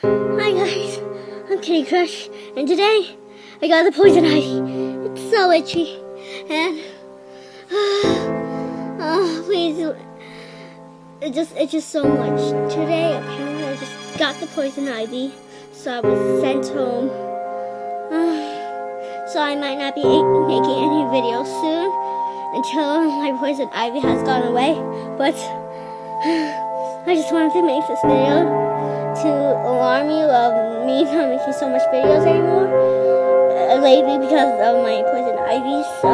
Hi guys, I'm Kitty Crush, and today I got the poison ivy. It's so itchy, and oh, please, it just so much. Today apparently I just got the poison ivy, so I was sent home. so I might not be making any videos soon until my poison ivy has gone away, but. I just wanted to make this video to alarm you of me not making so much videos anymore uh, lately because of my poison ivy. So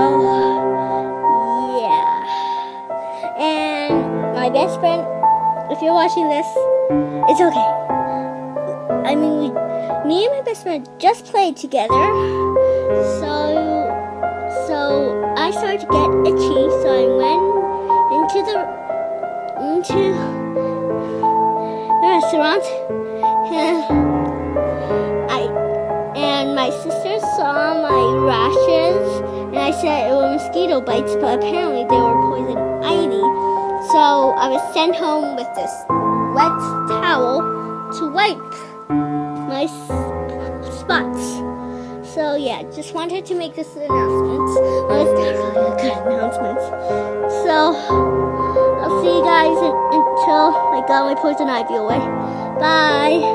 yeah, and my best friend, if you're watching this, it's okay. I mean, we, me and my best friend just played together, so so I started to get itchy, so I went into the into restaurant. I and my sister saw my rashes, and I said it were mosquito bites, but apparently they were poison ivy. So I was sent home with this wet towel to wipe my spots. So yeah, just wanted to make this announcement. I got my poison ivy away. Bye.